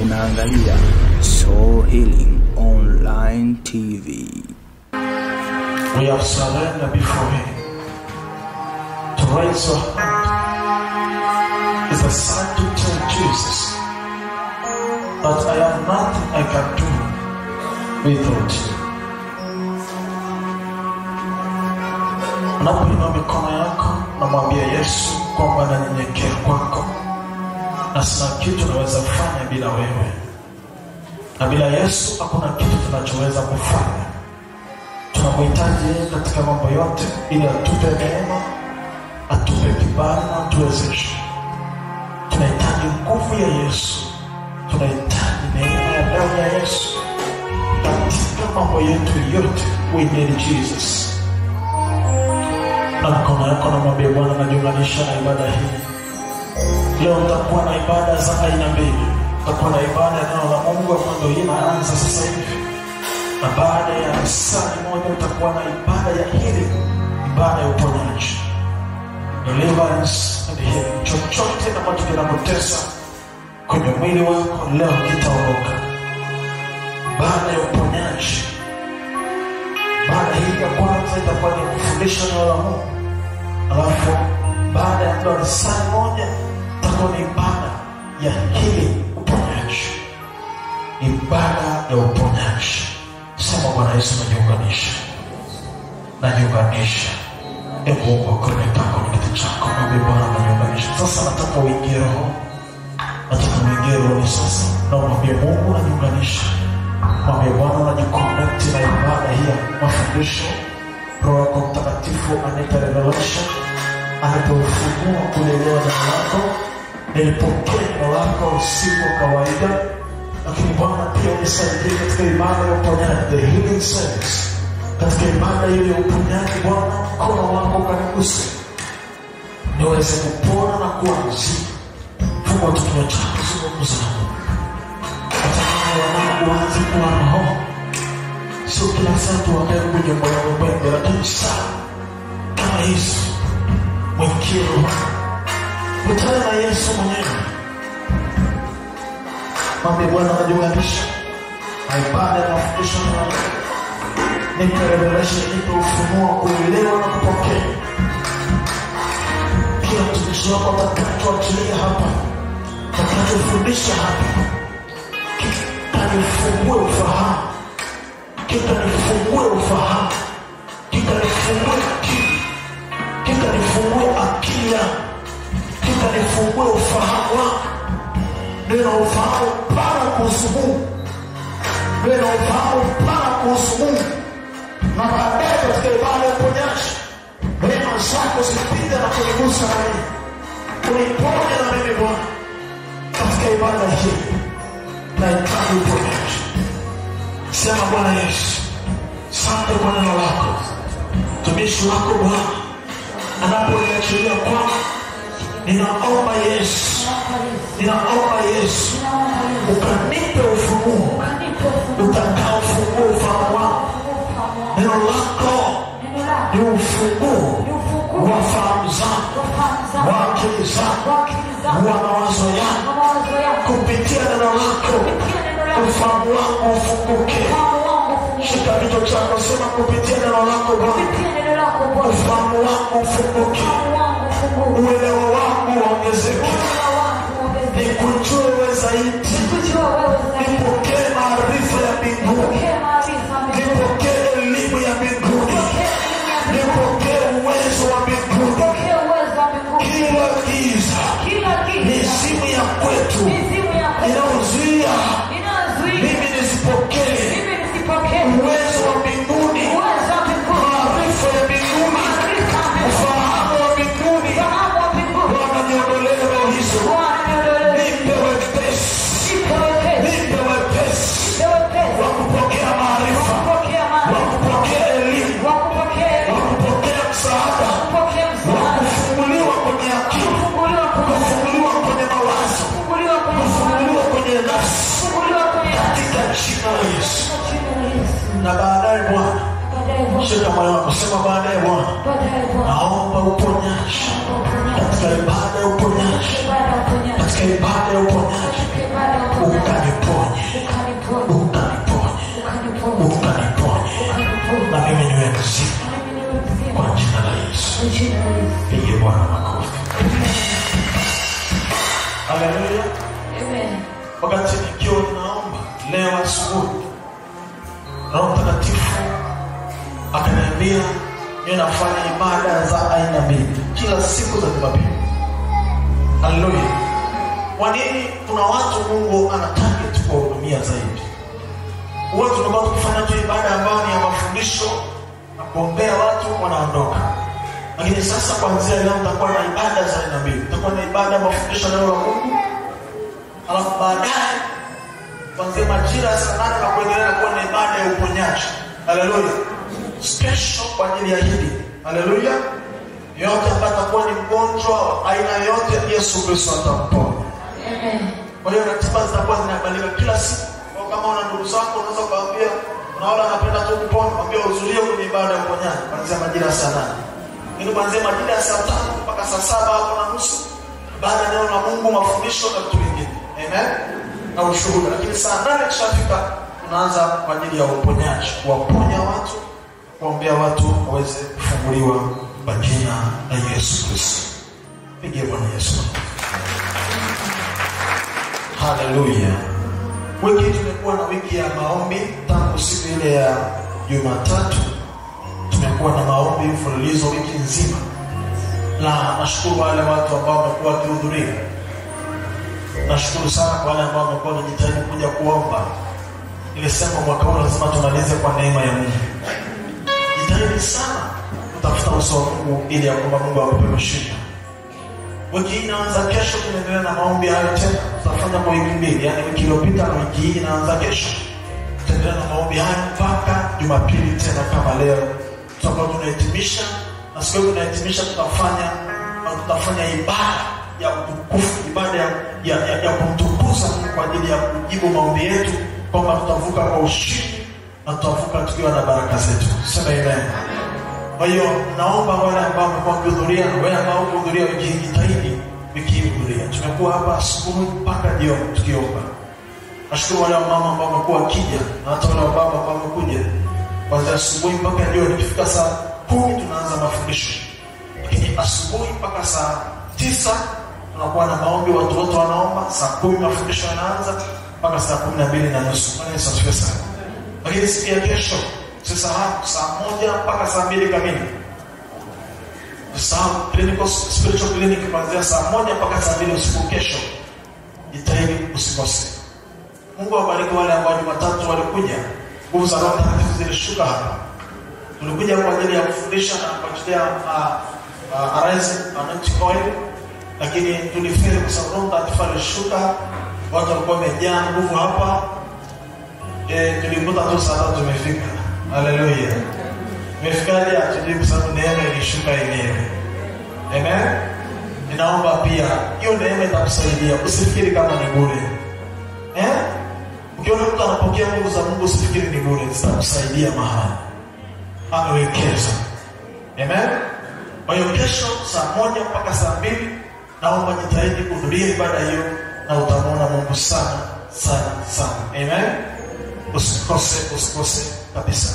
Unaangalia Soul Healing Online TV. We have surrendered before Him. To raise your hand is a sign to tell Jesus that I have nothing I can do without you. Mikono yako, Yesu kwamba kwako na sina kitu naweza kufanya bila wewe, na bila Yesu hakuna kitu tunachoweza kufanya. Tunamhitaji yeye katika mambo yote ili atupe neema atupe kibali na atuwezeshe. Tunahitaji nguvu ya yesu. Tunahitaji neema ya damu ya yesu. Katika mambo yetu yote we need jesus. Na mkono yako namwambia bwana najiunganisha na ibada hii leo nitakuwa na ibada za aina mbili. Nitakuwa na ibada ya neno la mungu ambayo inaanza sasa hivi. Na baada ya saa moja utakuwa na ibada ya hili ibada ya uponyaji. Deliverance and healing. Chochote ambacho kwenye mwili wako leo kitaondoka. Baada ya uponyaji. Baada hii ya kwanza itakuwa ni kufundisha neno la mungu. Alafu baada ya muda saa moja itakuwa ni ibada ya hili uponyaji ibada ya uponyaji sema bwana yesu najiunganisha najiunganisha kiti chako. Mwambie bwana najiunganisha sasa nataka uingie roho. Nataka uingie roho sasa. Na umwambie mungu najiunganisha mwambie bwana najikonekti na ibada hii ya mafundisho. Roho yako mtakatifu anipe revelation. Anipe ufunguo kulielewa neno lako nilipokea neno lako si kwa kawaida lakini bwana pia unisaidie katika imani ya uponyaji. The healing service. Katika imani hiyo ya uponyaji bwana mkono wako ukaniguse niweze kupona na kuwa mzima fungua chako zungumza wanangu waanze kuwa roho sio kila saa tuwakae kuja mbwembwembwe lakini saa kama hizi mwingie roho kutana na yesu mwenyewe mwambie bwana najiunganisha na ibada ya mafundisho neno nipe revelation nipe ufunuo kuelewa na kupokea kila mtumishi wako atakachoachilia hapa atakachofundisha hapa kitanifungue ufahamu kitanifungue ufahamu kitanifungue akili kitanifungue akili yangu kitanifungue ufahamu wangu nina ufahamu pana kuhusu Mungu, nina ufahamu pana kuhusu Mungu, na baadaye katika ibada ya uponyaji neema zako zipita na kunigusa na mimi, uniponye na mimi Bwana, katika ibada hii nahitaji uponyaji. Sema Bwana Yesu, sante kwa neno lako, mtumishi wako Bwana anapoliachilia kwangu, ninaomba Yesu ninaomba Yesu ukanipe ufunuo utakaofungua ufahamu wangu. Neno lako ni ufunguo wa fahamu zangu, wa akili zangu, wa mawazo yangu. Kupitia neno lako ufahamu wangu ufunguke. Shika kichwa chako, sema kupitia neno lako Bwana, ufahamu wangu ufunguke, uelewa wangu uongezeke. Nikujue wewe zaidi, nipokee maarifa ya mbinguni, akaniambia ninafanya nafanya ibada za aina mbili kila siku za jumapili. Haleluya. Kwa nini kuna watu mungu anataka tukuwahudumia zaidi? Huwa tumekuwa tukifanya tu ibada ambayo ni ya mafundisho na kuombea watu wanaondoka. Lakini sasa kuanzia leo nitakuwa na ibada za aina mbili. Nitakuwa na ibada ya mafundisho neno la mungu alafu baadaye kuanzia majira ya saa na kuendelea na kuwa na ibada ya uponyaji. Haleluya special kwa ajili ya hili haleluya. Yote ambaye atakuwa ni mgonjwa aina yote yesu kristo atamponya kwa hiyo ratiba zitakuwa zinabadilika kila siku. Kwa kama una ndugu zako unaweza kuambia unaona anapenda tu kupona. Mwambie uhudhurie kwenye ibada ya uponyaji. Kuanzia majira ya saa nane. Ili kuanzia majira ya saa tano mpaka saa saba hapo na nusu baada ya neno la mungu mafundisho na vitu vingine. Amen? Na ushuhuda. Lakini saa nane ikishafika, tunaanza kwa ajili ya uponyaji. Kuwaponya watu kuombea watu waweze kufunguliwa kwa jina la yesu kristo. Pigie bwana yesu. Haleluya. Wiki tumekuwa na wiki ya maombi tangu siku ile ya jumatatu. Tumekuwa na maombi mfululizo wiki nzima. Na nashukuru wale watu ambao wamekuwa wakihudhuria. Nashukuru sana kwa wale ambao wamekuwa wamejitahidi kuja kuomba. Nilisema mwaka huu lazima tumalize kwa neema ya mungu jitahidi sana kutafuta uso wa mungu ili ya kwamba mungu akupe ushinda wiki hii inaanza kesho tunaendelea na maombi hayo tena. Tutafanya kwa wiki mbili yaani wiki iliyopita na wiki hii inaanza kesho. Tutaendelea na maombi hayo mpaka jumapili tena kama leo. Tutakuwa tunahitimisha na siku hiyo tunahitimisha tutafanya na tutafanya ibada ya utukufu ibada ya, ya, ya, ya kumtukuza mungu kwa ajili ya kujibu maombi yetu kwamba tutavuka kwa ushindi na tutavuka tukiwa na baraka zetu. Sema amen. Kwa hiyo naomba wale ambao wamekuwa wakihudhuria wale ambao kuhudhuria wiki hii jitahidi wiki hii hudhuria tumekuwa hapa asubuhi mpaka jioni tukiomba. Nashukuru wale wamama ambao wamekuwa wakija na hata wale wababa ambao wamekuja. Kwanzia asubuhi mpaka jioni ikifika saa kumi tunaanza mafundisho. Lakini asubuhi mpaka saa tisa tunakuwa na maombi watu wote wanaomba. Saa kumi mafundisho yanaanza mpaka saa kumi na mbili na nusu. Bwana Yesu asifiwe sana siku ya kesho usisahau saa moja mpaka saa mbili kamili. Usisahau clinical spiritual clinic kuanzia saa moja mpaka saa mbili usiku kesho. Jitahidi usikose. Mungu awabariki wale ambao jumatatu walikuja. Nguvu za roho mtakatifu zilishuka hapa. Tulikuja kwa ajili ya kufundisha na kuachilia uh, uh, arise anointing oil. Lakini tulifeli kwa sababu roho mtakatifu alishuka watu walikuwa wamejaa nguvu hapa e, tulikuta tu saa tumefika. Haleluya Mefikaje atujui kwa sababu neema ilishuka yenyewe. Amen? Ninaomba pia hiyo neema itakusaidia. Usifikiri kama ni bure. Eh? ukiona mtu anapokea nguvu za mungu usifikiri ni bure. Zitakusaidia mahali. Amewekeza. Amen? Kwa hiyo kesho saa moja mpaka saa mbili naomba jitahidi kuhudhuria ibada hiyo na utamwona mungu sana sana sana. Amen usikose usikose kabisa.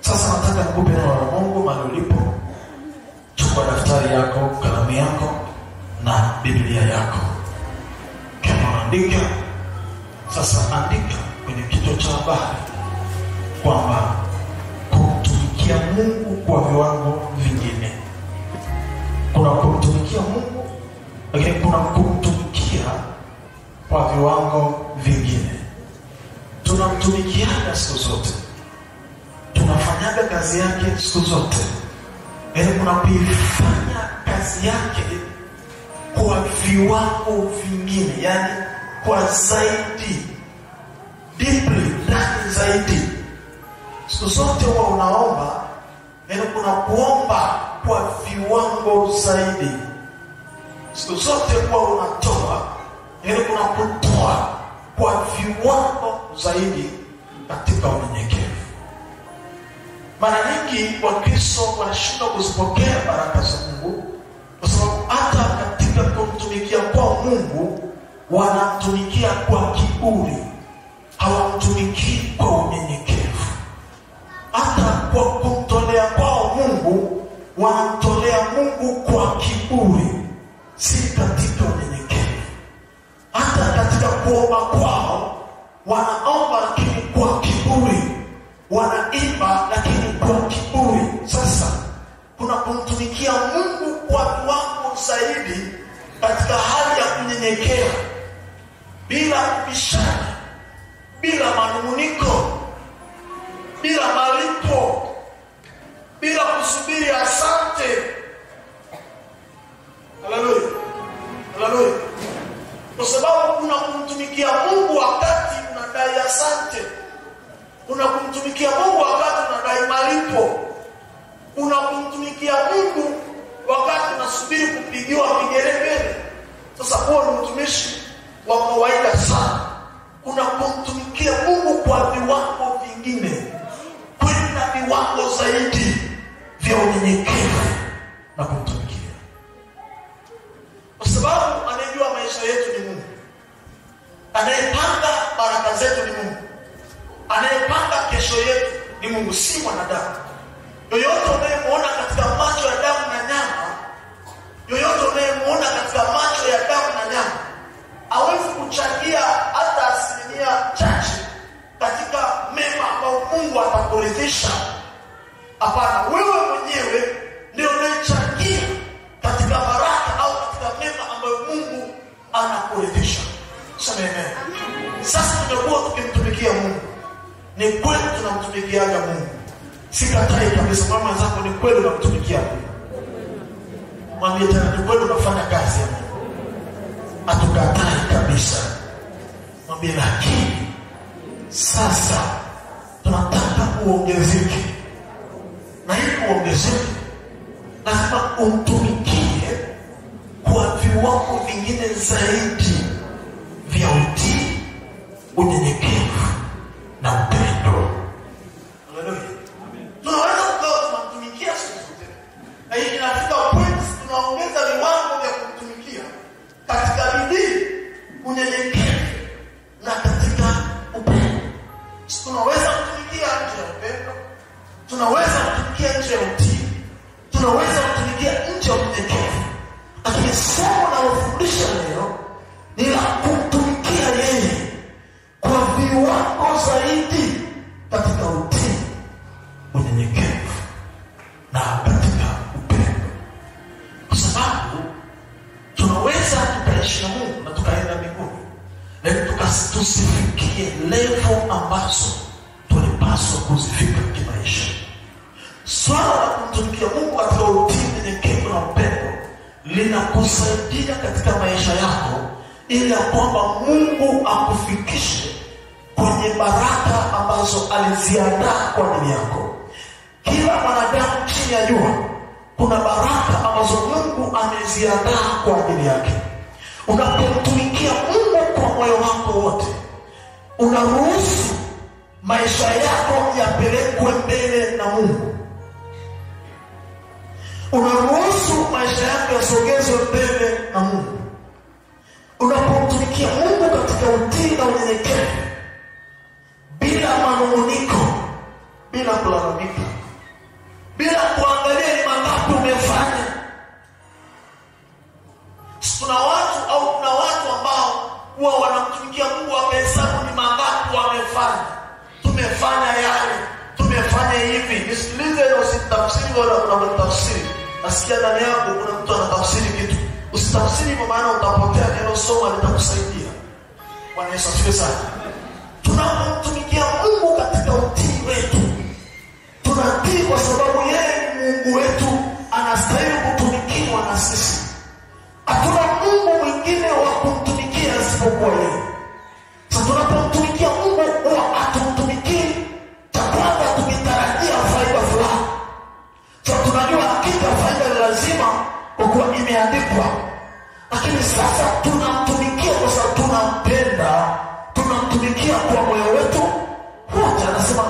Sasa nataka nikupe neno la mungu mahali ulipo. Chukua daftari yako kalamu yako na biblia yako. Kama unaandika sasa andika kwenye kichwa cha habari kwamba kumtumikia mungu kwa viwango vingine. Kuna kumtumikia mungu lakini kuna kumtumikia kwa viwango vingine tunamtumikiaga siku zote. Tunafanyaga kazi yake siku zote. Yaani kunakuifanya kazi yake kwa viwango vingine yaani kwa zaidi deeply ndani zaidi. Siku zote huwa unaomba yaani kuna kuomba kwa viwango zaidi. Siku zote huwa unatoa yaani kuna kutoa kwa viwango zaidi katika unyenyekevu. Mara nyingi wakristo wanashindwa kuzipokea baraka za mungu kwa sababu hata katika kumtumikia kwa mungu wanamtumikia kwa kiburi. Hawamtumikii kwa unyenyekevu. Hata kwa kumtolea kwao mungu wanamtolea mungu kwa kiburi si katika unyenyekevu. Hata katika kuomba kwao wanaomba lakini kwa kiburi. Wanaimba lakini kwa kiburi. Sasa kuna kumtumikia mungu kwa kiwango zaidi katika hali ya kunyenyekea bila kubishana bila manunguniko bila malipo bila kusubiri asante kumtumikia mungu wakati unadai asante. Kuna kumtumikia mungu wakati unadai malipo. Kuna kumtumikia mungu wakati unasubiri kupigiwa vigelegele sasa huo ni mtumishi wa kawaida sana. Kuna kumtumikia mungu kwa viwango vingine. Kwenda viwango zaidi vya unyenyekevu anayepanga baraka zetu ni mungu. Anayepanga kesho yetu ni mungu si mwanadamu. Yoyote unayemwona katika macho ya damu na nyama yoyote unayemwona katika macho ya damu na nyama hawezi kuchangia hata asilimia chache katika mema ambayo mungu atakuridhisha. Hapana wewe mwenyewe ndio unayechangia katika baraka au katika mema ambayo mungu anakuridhisha sameme sasa tumekuwa tukimtumikia mungu. Ni kweli tunamtumikiaga mungu. Sikatai kabisa mama zako, ni kweli unamtumikia mungu. Mwambie tena ni kweli unafanya kazi ya mungu. Atukatai kabisa. Mwambie lakini sasa tunataka uongezeke. Na ili uongezeke lazima umtumikie kwa viwango vingine zaidi unyenyekevu unyenyekevu na katika upendo. Kwa sababu tunaweza tukaishi mungu na tukaenda mbinguni. Lakini tusifikie levo ambazo tulipaswa kuzifika kimaisha. Swala la kumtumikia mungu katika utii unyenyekevu na upendo linakusaidia katika maisha yako ili ya kwamba mungu akufikishe kwenye baraka ambazo aliziandaa kwa ajili yako kila mwanadamu chini ya jua kuna baraka ambazo mungu ameziandaa kwa ajili yake. Unapomtumikia mungu kwa moyo wako wote unaruhusu maisha yako yapelekwe mbele na mungu. Unaruhusu maisha yako yasogezwe mbele na mungu. Unapomtumikia mungu katika utii na unyenyekevu bila manunguniko bila kulalamika bila kuangalia ni mangapi umefanya kuna watu au kuna watu ambao huwa wanamtumikia mungu wamehesabu ni mangapi wamefanya. Tumefanya yale tumefanya hivi. Nisikilize na usitafsiri wala kuna tafsiri. nasikia ndani yako kuna mtu anatafsiri kitu. Usitafsiri kwa maana utapotea neno soma litakusaidia bwana yesu asifiwe sana. Tunapomtumikia mungu katika utii wetu tunatii kwa sababu mungu wetu anastahili kutumikiwa na sisi. Hakuna mungu mwingine wa kumtumikia isipokuwa yeye. Sasa tunapomtumikia mungu huwa atumtumikii, cha kwanza tukitarajia faida fulani. Sa tunajua hakika faida ni lazima kwa kuwa imeandikwa. Lakini sasa tunamtumikia kwa sababu tunampenda tunamtumikia kwa moyo wetu wote. Anasema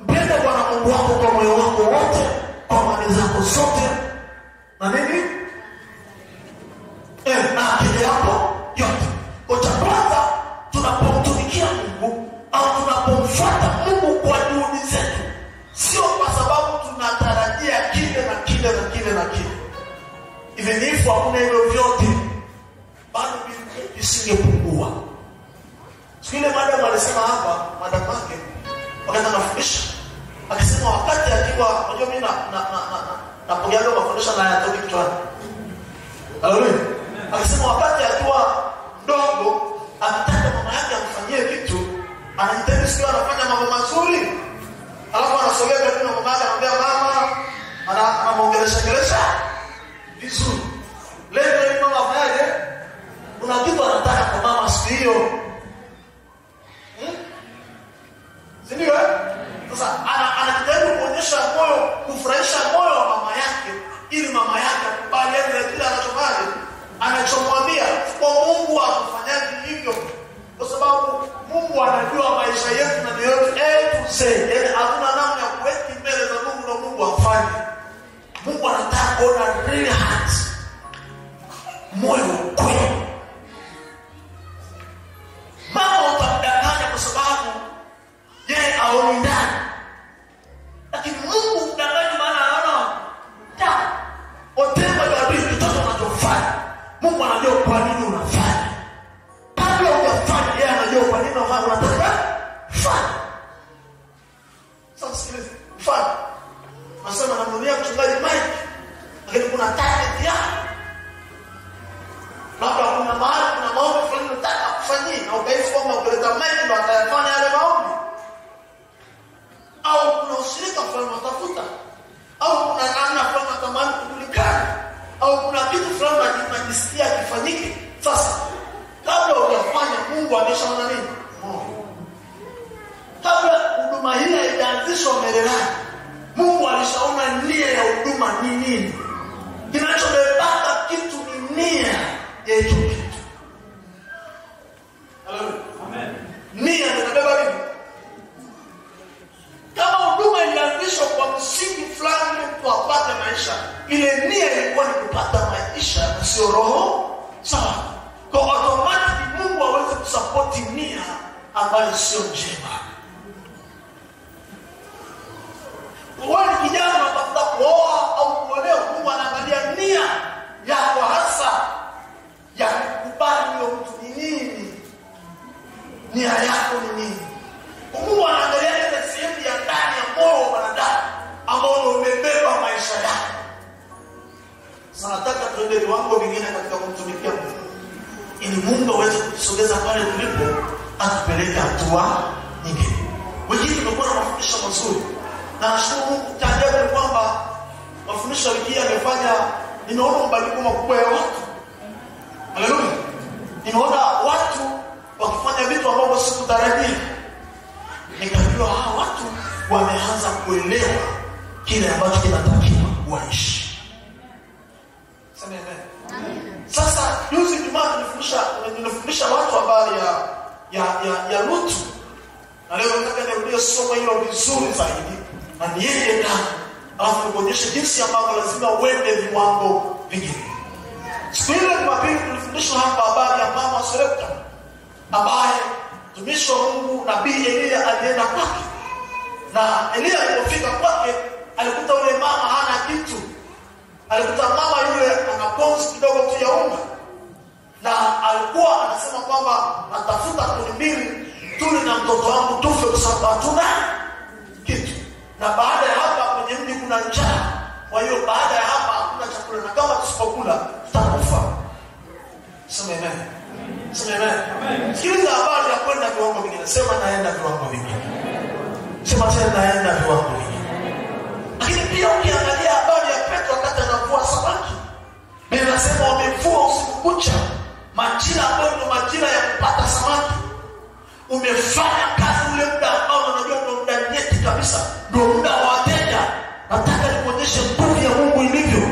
mpende bwana mungu wako kwa moyo wako wote kwa mali zako zote na nini Z. Yaani hakuna namna ya kuweki mbele za mungu na mungu afanye mungu anataka kuona real heart moyo mungu alishaona nia ya huduma ni nini. Kinachobebaka kitu ni nia ya hicho kitu. Nia inabeba nini? Kama huduma ilianzishwa kwa msingi fulani apate maisha ile nia ilikuwa ni kupata maisha na sio roho sawa. Kwa automatic mungu hawezi kusapoti nia ambayo sio njema mungu aweze kutusogeza pale tulipo atupeleke hatua nyingine. Wengine tumekuwa na mafundisho mazuri. Na nashukuru mungu tajabu kwamba mafundisho ya wiki yamefanya nimeona mabadiliko makubwa ya watu. Haleluya nimeona watu wakifanya vitu ambavyo sikutarajia nikajua hawa watu wameanza kuelewa kile ambacho kinatakiwa waishi juzi jumaa nilifundisha nilifundisha watu habari ya ya ya, ya lutu. Na leo nataka nirudie somo hilo vizuri zaidi na niende ndani. Alafu nikuonyeshe jinsi ambavyo lazima uende viwango vingine. Siku ile jumapili tulifundishwa hapa habari ya mama wa serepta ambaye mtumishi wa mungu nabii eliya alienda kwake. Na eliya alipofika kwake alikuta yule mama hana kitu. Alikuta mama yule ana kidogo tu ya unga na alikuwa anasema kwamba natafuta kuni mbili tule na mtoto wangu tufe kwa sababu hatuna kitu. Na baada ya hapa kwenye mji kuna njaa. Kwa hiyo baada ya hapa hakuna chakula na kama tusipokula tutakufa. Sema amen. Sema amen. Sikiliza habari ya kwenda viwango vingine sema naenda viwango vingine sema tena naenda viwango vingine lakini pia ukiangalia habari ya petro wakati anavua samaki. Ninasema wamevua usiku kucha majira ambayo ndio majira ya kupata samaki. Umefanya kazi ule muda ambao unajua ndio muda nyeti kabisa ndio muda wa wateja. Nataka nikuonyeshe nguvu ya mungu ilivyo.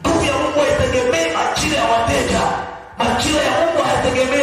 Nguvu ya mungu haitegemei majira ya wateja. Majira ya mungu hayategemei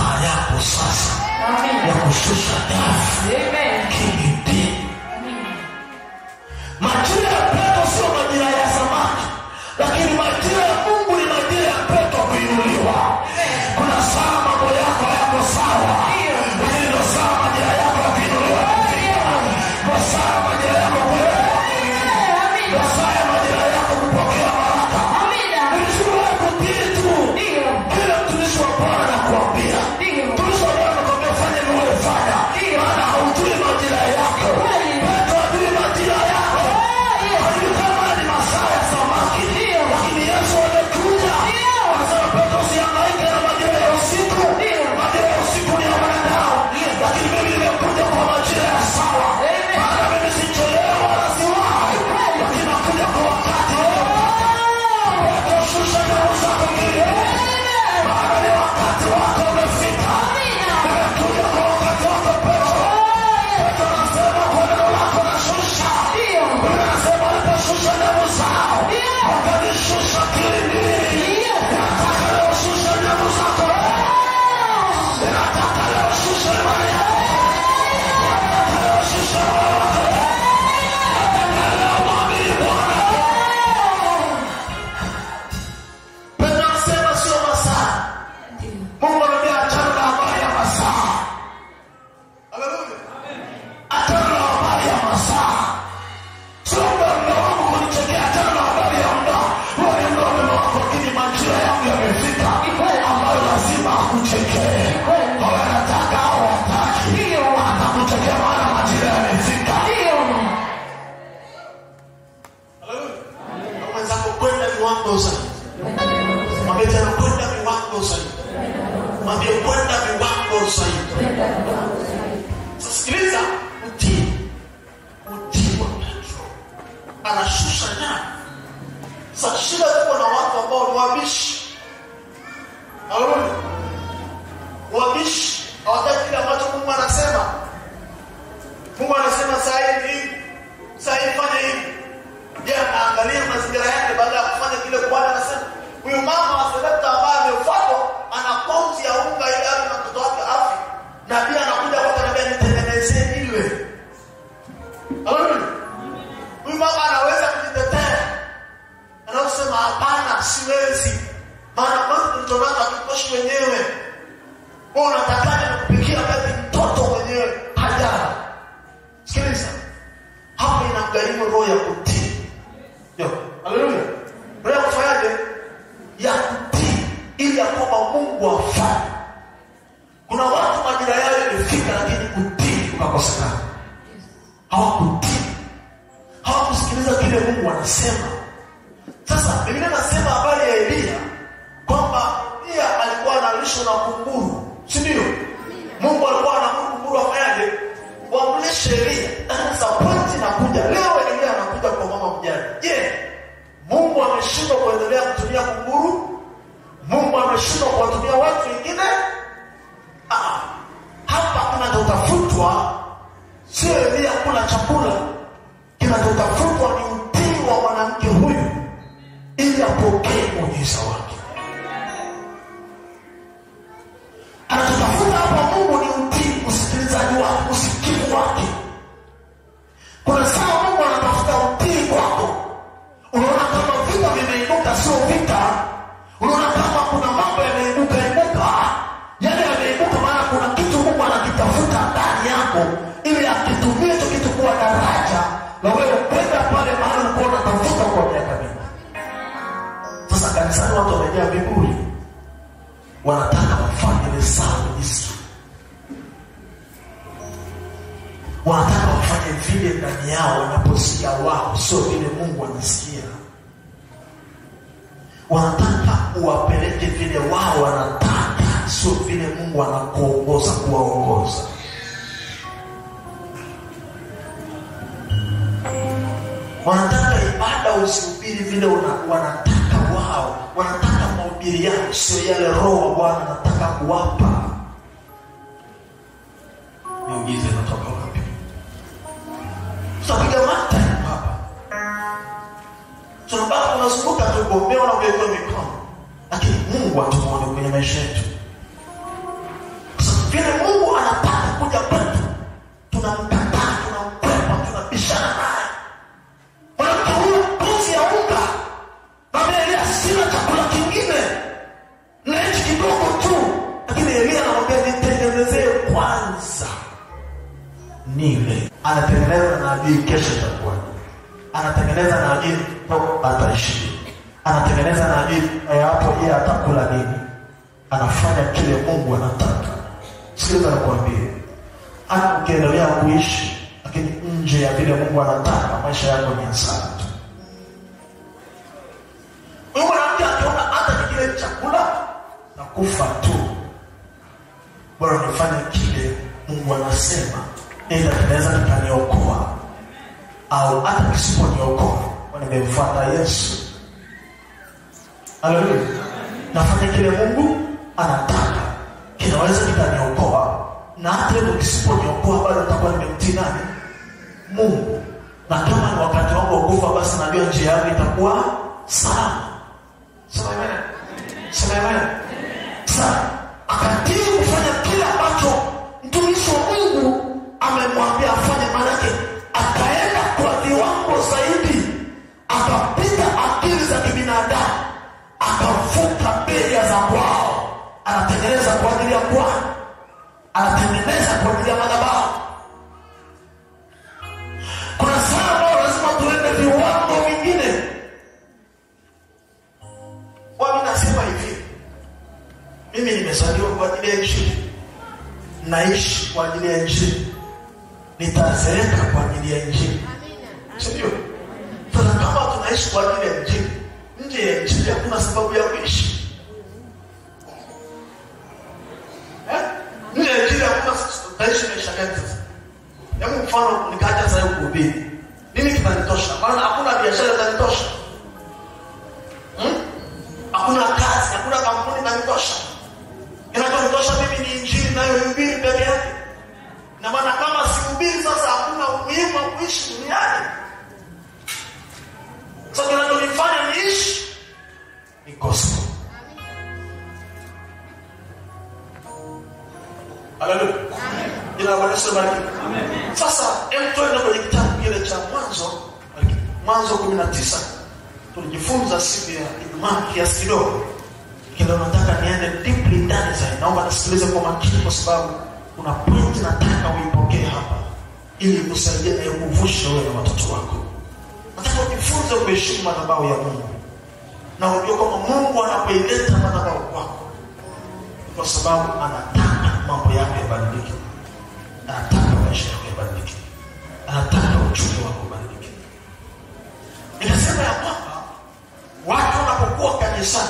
da sou dela. Mwambie kwenda viwango zaidi. Sikiliza. Utii utii wa petro. Anashusha nyama sasa shida tuko na watu ambao ni wabishi. Wabishi. Hawataki kile ambacho mungu anasema. Mungu anasema saa hii saa hii fanya hivi. Je anaangalia mazingira yake baada ya kufanya kile bwana anasema. Huyu mama wa Sarepta ambaye amefuatwa na pia anakuja kwa anambia nitengenezee niwe. Huyu mama anaweza kujitetea. Anaosema hapana siwezi. Maana kwanza mtoto wake wenyewe wewe unatakaje kupikia kati mtoto mwenyewe hajala. Sikiliza. Hapo inamgharimu roho ya kutii. Ndio. haleluya. Roho ya kufanyaje? Ya kutii ili ya kwamba mungu afanye kuna watu majira yao yamefika lakini kutii ukakosekana hawakutii. Hawakusikiliza kile mungu anasema kanisani mbinguni. Wanataka wafanye hesabu ministry wanataka wafanye vile ndani yao wanaposikia wao sio vile mungu anasikia. Wanataka uwapeleke vile wao wanataka sio vile mungu anakuongoza kuwaongoza. Wanataka ibada usihubiri vile wanataka wao wanataka mahubiri yao sio yale roho wa bwana anataka kuwapa. Miujiza inatoka wapi? Tutapiga mata hapa tunabaki tunazunguka tugombea na kuwekwa mikono. Lakini mungu atumuone kwenye maisha yetu. Vile mungu anataka kuja kwetu tunamkataa Anatengeneza na adui, kesho itakuwa anatengeneza na adui, ataishi. Anatengeneza na adui, eh, hapo yeye atakula nini? Anafanya kile Mungu anataka. Sikiliza nakwambia, hata ukiendelea kuishi, lakini nje ya vile Mungu anataka, maisha yako ni hasara tu. Mwanamke akiona hata nikile chakula na kufa tu, bora nifanye kile Mungu anasema, aidha kinaweza kikaniokoa au hata kisiponiokoa, kwa nimemfuata Yesu. Haleluya! Nafanya kile Mungu anataka, kinaweza kikaniokoa, na hata hivyo kisiponiokoa, bado nitakuwa nimemtii nani? Mungu. Na kama ni wakati wangu wa kufa, basi najua njia yangu itakuwa salama. Sema amen. Sema amen. Sasa Libarikiwe. Sasa hebu twende kwenye kitabu kile cha Mwanzo, Mwanzo 19 tulijifunza siku ya Ijumaa kiasi kidogo, kile nataka niende deeply ndani zaidi. Naomba nisikilize kwa makini, kwa sababu kuna point nataka uipokee hapa, ili kusaidia na kuvusha wewe na watoto wako. Nataka ujifunze kuheshimu madhabahu ya Mungu na ujue kwamba Mungu anapoileta madhabahu kwako, kwa sababu anataka mambo yako yabadilike, anataka maisha yako yabadilike, anataka uchumi wako ubadilike. Inasema ya kwamba watu wanapokuwa kanisani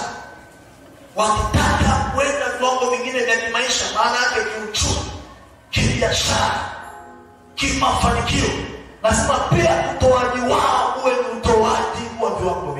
wakitaka kwenda viwango vingine vya kimaisha, maana yake kiuchumi, kibiashara, kimafanikio, lazima pia utoaji wao uwe ni utoaji wa viwango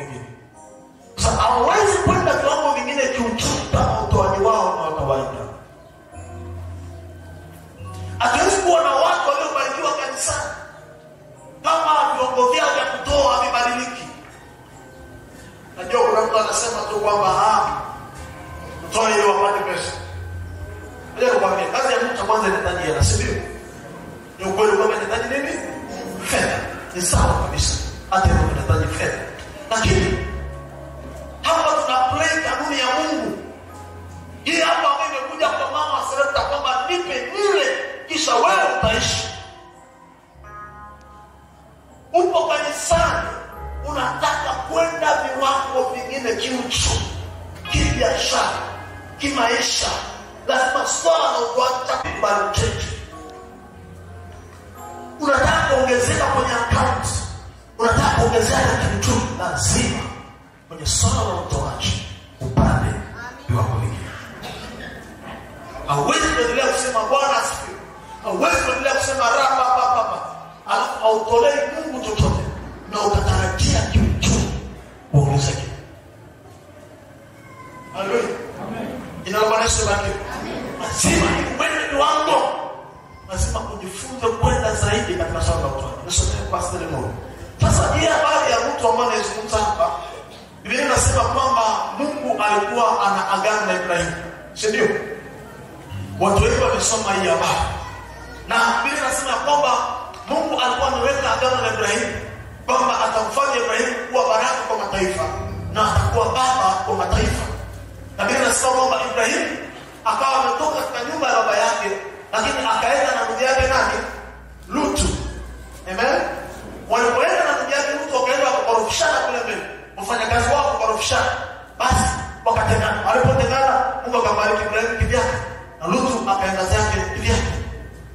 alafu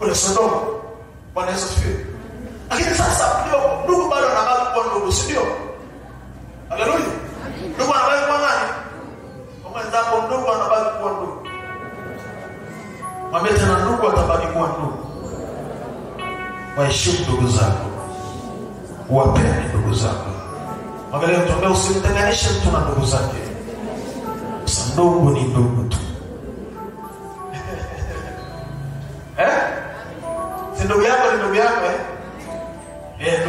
kule sodoma. Bwana yesu asifiwe. Lakini sasa ndio ndugu bado anabaki ndugu si ndio? Haleluya. Ndugu anabaki nani? Kwa mwenzako ndugu anabaki ndugu. Mwambie tena ndugu atabaki ndugu. Waheshimu ndugu zako. Wapende ndugu zako. Usimtenganishe mtu na ndugu zake. Ndugu ni ndugu tu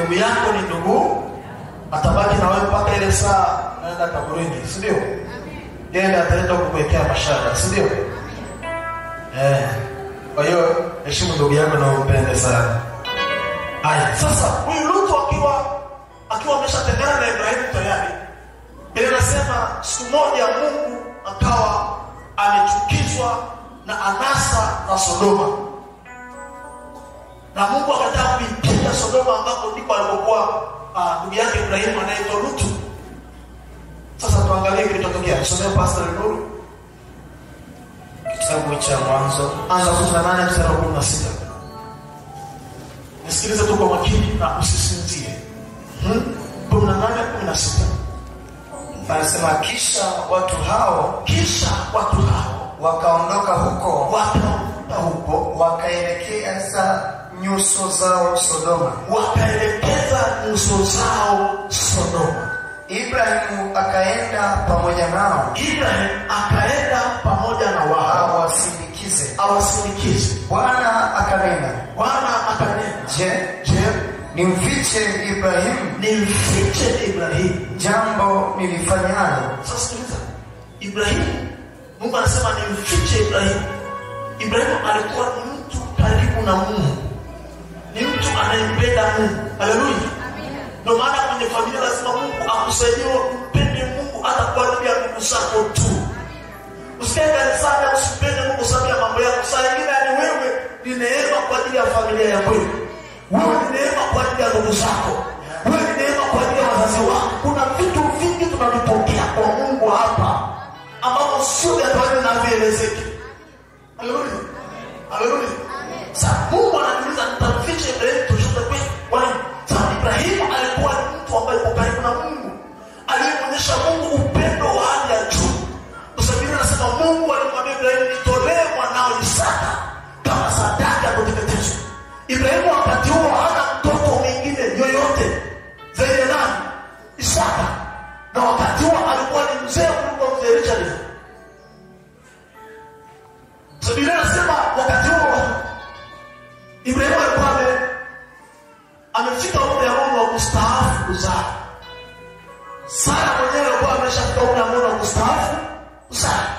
ndugu yako ni ndugu atabaki na wewe mpaka ile saa naenda kaburini si ndio? Yeye ataenda kukuwekea mashaka si ndio? Eh. kwa hiyo heshimu ndugu yako na umpende sana. Haya sasa huyu lutu akiwa akiwa ameshatengana na ibrahimu tayari ile nasema siku moja mungu akawa amechukizwa na anasa na sodoma. Na mungu akataka uh, ndugu yake ibrahimu anaitwa lutu sasa tuangalie kilichotokea. Tusomee pastor nuru kitabu cha mwanzo. Anza kusoma na nane mstari wa kumi na sita. Nisikilize tu kwa makini na usisinzie. Hmm? kumi na nane kumi na sita. Anasema kisha watu hao kisha watu hao wakaondoka huko. wakaondoka huko. Wakaelekeza nyuso zao sodoma. Wakaelekeza nyuso zao sodoma. Ibrahimu akaenda pamoja nao. Ibrahim akaenda pamoja na wao. Awasindikize. Awasindikize. Bwana akanena. Bwana akanena. Je je nimfiche ibrahimu? Nimfiche ibrahimu. Jambo nilifanyalo sasa sikiliza. Ibrahimu mungu anasema nimfiche ibrahimu. Ibrahimu alikuwa mtu karibu na mungu ni mtu anayempenda mungu. Haleluya. Ndio maana kwenye familia lazima mungu akusaidie upende mungu hata kwa ajili ya ndugu zako tu. Usikae kanisani usipende mungu sababu ya mambo yako. Saa nyingine ni wewe ni neema kwa ajili ya familia ya kweli. Wewe ni neema kwa ajili ya ndugu zako. Wewe ni neema kwa ajili ya wazazi wako. Kuna vitu vingi tunavipokea kwa mungu hapa ambapo sio vya kawaida na vielezeki. haleluya. Haleluya. Sasa mungu anajiuliza nitamficha ibrahimu chochote kwa wani. sasa ibrahimu alikuwa mtu ambaye yuko karibu na mungu. Aliyemwonyesha mungu upendo wa hali ya juu. Kwa sababu Biblia inasema mungu alimwambia ibrahimu nitolee mwanao isaka kama sadaka ya kuteketezwa. Ibrahimu wakati huo hana mtoto mwingine yoyote. Zaidi ya isaka. Na wakati huo alikuwa ni mzee kuliko mzee richard so Biblia wakati huo Ibrahimu alikuwa ame amefika umri ambao wa kustaafu kuzaa. Sara mwenyewe alikuwa ameshafika umri ambao wa kustaafu kuzaa.